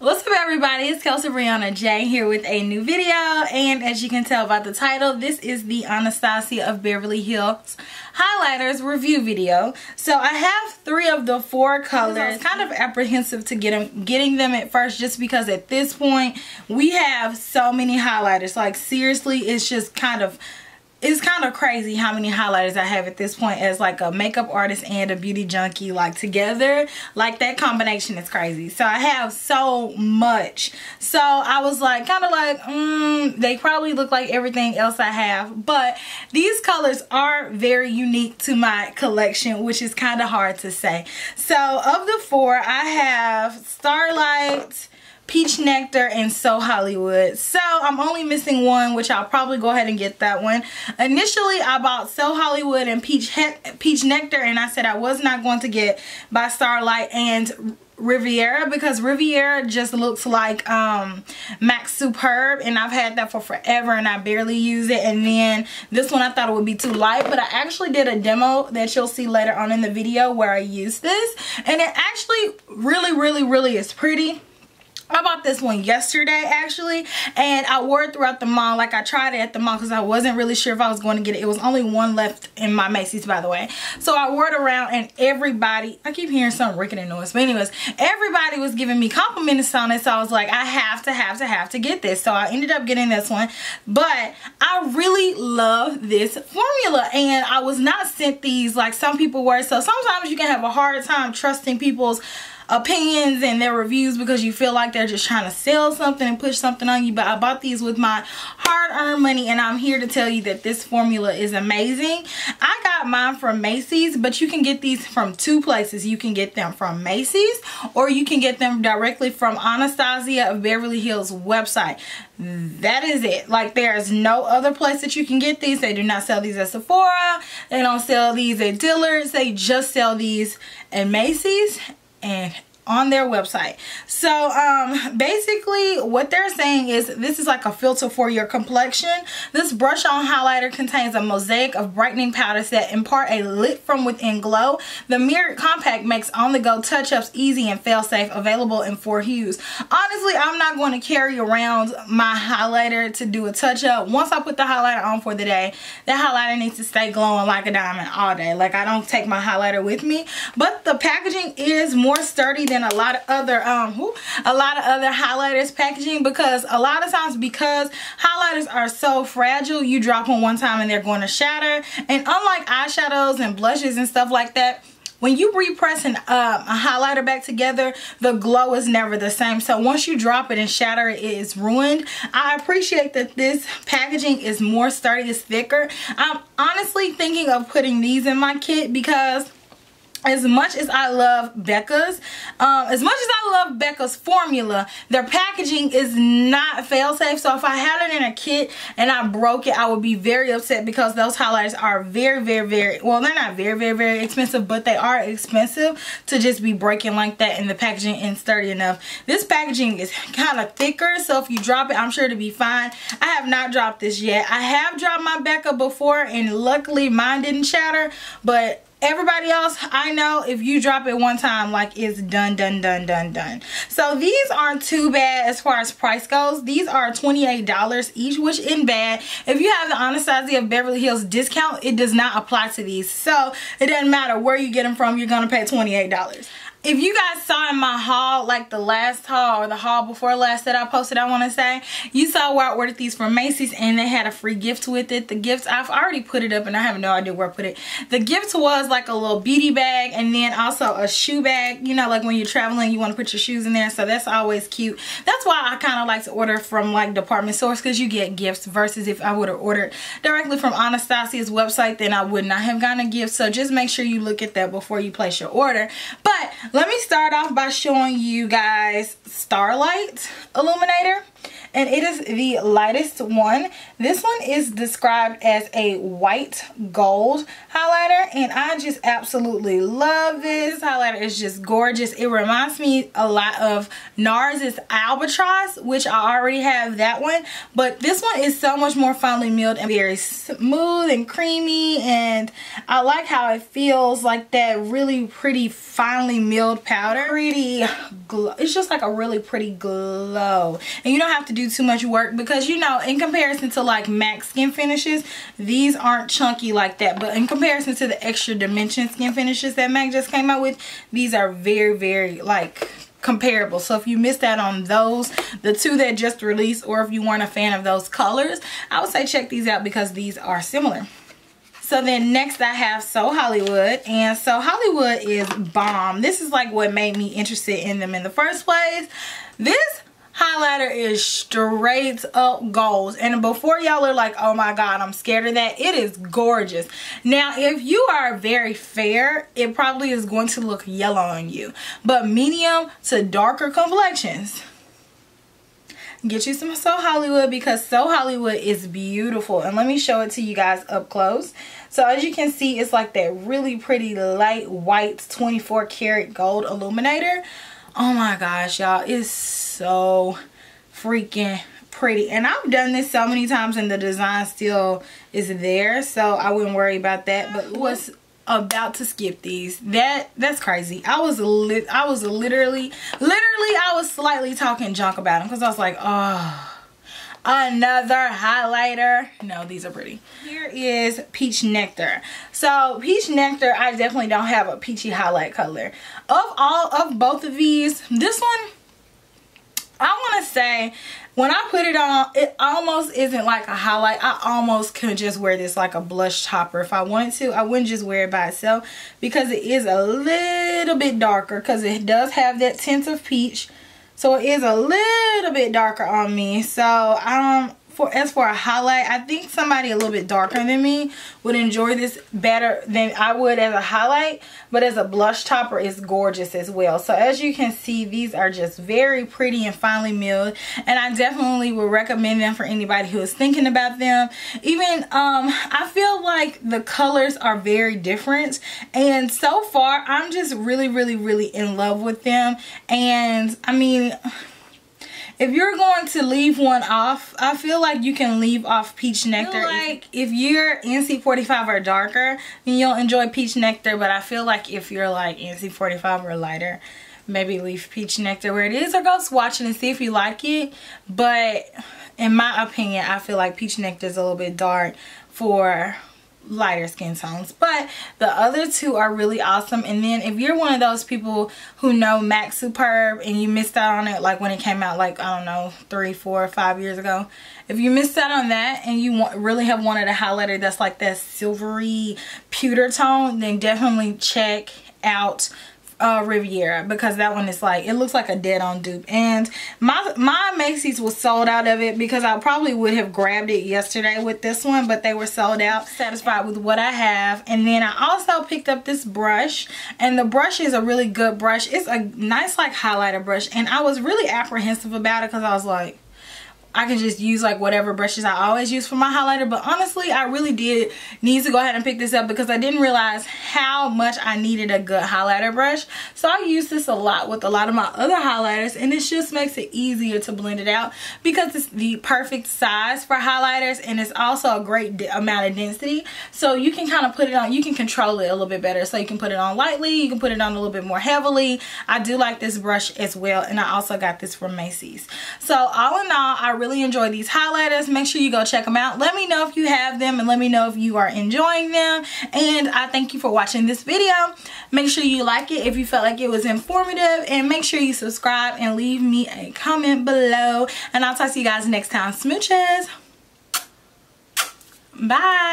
What's up everybody, it's Kelsee Briana Jai here with a new video and as you can tell by the title, this is the Anastasia of Beverly Hills highlighters review video. So I have three of the four colors. kind of apprehensive to get them, getting them at first just because at this point we have so many highlighters. Like seriously, it's just kind of it's kind of crazy how many highlighters I have at this point as like a makeup artist and a beauty junkie like together. Like that combination is crazy. So I have so much. So I was like kind of like mm, they probably look like everything else I have but these colors are very unique to my collection which is kind of hard to say. So of the four I have Starlight Peach Nectar, and So Hollywood. So I'm only missing one, which I'll probably go ahead and get that one. Initially, I bought So Hollywood and Peach, Peach Nectar, and I said I was not going to get by Starlight and Riviera because Riviera just looks like um, MAC Superb and I've had that for forever and I barely use it and then this one I thought it would be too light but I actually did a demo that you'll see later on in the video where I use this and it actually really really really is pretty I bought this one yesterday actually and I wore it throughout the mall like I tried it at the mall because I wasn't really sure if I was going to get it. It was only one left in my Macy's by the way. So I wore it around and everybody, I keep hearing some rickety noise but anyways, everybody was giving me compliments on it so I was like I have to have to have to get this. So I ended up getting this one but I really love this formula and I was not sent these like some people were so sometimes you can have a hard time trusting people's opinions and their reviews because you feel like they're just trying to sell something and push something on you. But I bought these with my hard-earned money and I'm here to tell you that this formula is amazing. I got mine from Macy's, but you can get these from two places. You can get them from Macy's or you can get them directly from Anastasia of Beverly Hills website. That is it. Like there's no other place that you can get these. They do not sell these at Sephora. They don't sell these at Dillard's. They just sell these at Macy's and on their website. So um, basically what they're saying is this is like a filter for your complexion. This brush on highlighter contains a mosaic of brightening powders that impart a lit from within glow. The mirrored compact makes on-the-go touch-ups easy and fail-safe available in four hues. Honestly, I'm not going to carry around my highlighter to do a touch-up. Once I put the highlighter on for the day, that highlighter needs to stay glowing like a diamond all day. Like I don't take my highlighter with me. But the packaging is more sturdy than a lot of other um whoo, a lot of other highlighters packaging because a lot of times because highlighters are so fragile you drop them one time and they're going to shatter and unlike eyeshadows and blushes and stuff like that when you repress an, uh, a highlighter back together, the glow is never the same. So once you drop it and shatter it, it is ruined. I appreciate that this packaging is more sturdy, it's thicker. I'm honestly thinking of putting these in my kit because as much as I love Becca's, um, as much as I love Becca's formula, their packaging is not fail-safe. So if I had it in a kit and I broke it, I would be very upset because those highlighters are very, very, very, well, they're not very, very, very expensive, but they are expensive to just be breaking like that and the packaging isn't sturdy enough. This packaging is kind of thicker, so if you drop it, I'm sure to be fine. I have not dropped this yet. I have dropped my Becca before and luckily mine didn't shatter, but everybody else i know if you drop it one time like it's done done done done done. So these aren't too bad as far as price goes. These are 28 dollars each which isn't bad. If you have the anastasia of beverly hills discount it does not apply to these. So it doesn't matter where you get them from you're gonna pay 28 dollars if you guys saw in my haul like the last haul or the haul before last that I posted I want to say you saw where I ordered these from Macy's and they had a free gift with it. The gift I've already put it up and I have no idea where I put it. The gift was like a little beauty bag and then also a shoe bag you know like when you're traveling you want to put your shoes in there so that's always cute. That's why I kind of like to order from like department stores because you get gifts versus if I would have ordered directly from Anastasia's website then I would not have gotten a gift. So just make sure you look at that before you place your order. But let me start off by showing you guys Starlight Illuminator and it is the lightest one. This one is described as a white gold highlighter and I just absolutely love this. highlighter It's just gorgeous. It reminds me a lot of NARS's Albatross which I already have that one but this one is so much more finely milled and very smooth and creamy and I like how it feels like that really pretty finely milled powder. Pretty glow. It's just like a really pretty glow. And you don't have to do too much work because, you know, in comparison to like MAC skin finishes, these aren't chunky like that. But in comparison to the extra dimension skin finishes that MAC just came out with, these are very, very like comparable so if you missed out on those the two that just released or if you weren't a fan of those colors i would say check these out because these are similar so then next I have So Hollywood and So Hollywood is bomb. This is like what made me interested in them in the first place. This highlighter is straight up gold and before y'all are like oh my god i'm scared of that it is gorgeous now if you are very fair it probably is going to look yellow on you but medium to darker complexions get you some So Hollywood because So Hollywood is beautiful. And let me show it to you guys up close. So as you can see, it's like that really pretty light white 24 karat gold illuminator. Oh my gosh, y'all. It's so freaking pretty. And I've done this so many times and the design still is there. So I wouldn't worry about that. But what's about to skip these. That that's crazy. I was lit I was literally literally I was slightly talking junk about them because I was like, oh another highlighter no these are pretty here is peach nectar so peach nectar i definitely don't have a peachy highlight color of all of both of these this one i want to say when I put it on, it almost isn't like a highlight. I almost could just wear this like a blush topper if I wanted to. I wouldn't just wear it by itself because it is a little bit darker because it does have that tint of peach. So it is a little bit darker on me. So um, for as for a highlight i think somebody a little bit darker than me would enjoy this better than i would as a highlight but as a blush topper it's gorgeous as well. So as you can see these are just very pretty and finely milled and i definitely would recommend them for anybody who is thinking about them. Even um i feel like the colors are very different and so far i'm just really really really in love with them. And i mean if you're going to leave one off, I feel like you can leave off peach nectar. like if you're NC45 or darker, then you'll enjoy peach nectar. But I feel like if you're like NC45 or lighter, maybe leave peach nectar where it is or go swatch it and see if you like it. But in my opinion, I feel like peach nectar is a little bit dark for lighter skin tones. But the other two are really awesome. And then if you're one of those people who know MAC Superb and you missed out on it like when it came out like I don't know three four five years ago if you missed out on that and you want, really have wanted a highlighter that's like that silvery pewter tone then definitely check out uh, Riviera because that one is like it looks like a dead on dupe. And my my Macy's was sold out of it because I probably would have grabbed it yesterday with this one but they were sold out satisfied with what I have. And then I also picked up this brush and the brush is a really good brush. It's a nice like highlighter brush and I was really apprehensive about it because I was like I can just use like whatever brushes I always use for my highlighter. But honestly, I really did need to go ahead and pick this up because I didn't realize how much I needed a good highlighter brush. So I use this a lot with a lot of my other highlighters and it just makes it easier to blend it out because it's the perfect size for highlighters and it's also a great amount of density. So you can kind of put it on, you can control it a little bit better. So you can put it on lightly, you can put it on a little bit more heavily. I do like this brush as well and I also got this from Macy's. So all in all, I really enjoy these highlighters. Make sure you go check them out. Let me know if you have them and let me know if you are enjoying them. And I thank you for watching this video. Make sure you like it if you felt like it was informative. And make sure you subscribe and leave me a comment below. And I'll talk to you guys next time. Smooches. Bye.